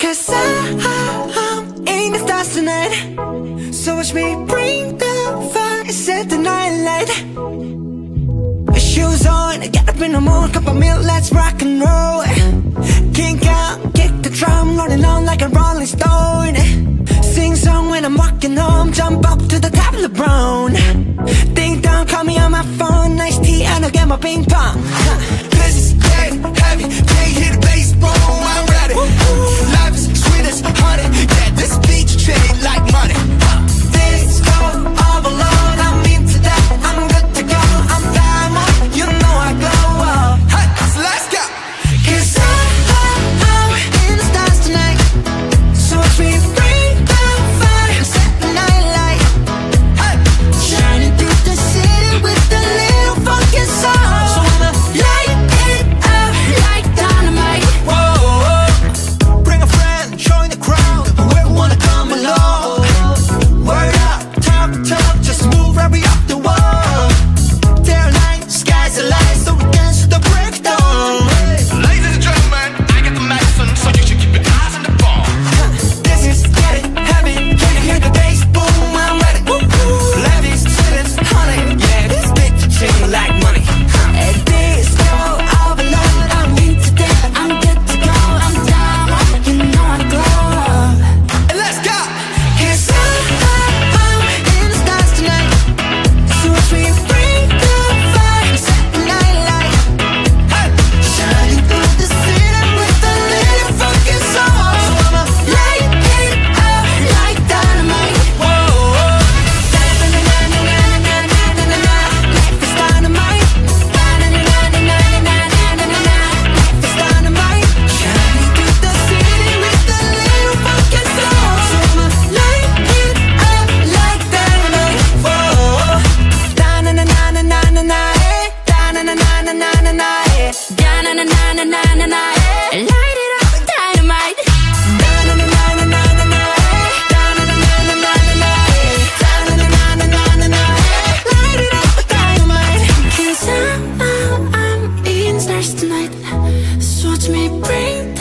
Cause I, I'm in the stars tonight. So watch me bring the fire, set the night light. Shoes on, get up in the morning, cup of milk, let's rock and roll. King Kong, kick the drum, rolling on like a rolling stone. Sing song when I'm walking home, jump up to the top of LeBron Ding dong, call me on my phone, nice tea and I'll get my ping pong. This is getting heavy watch me bring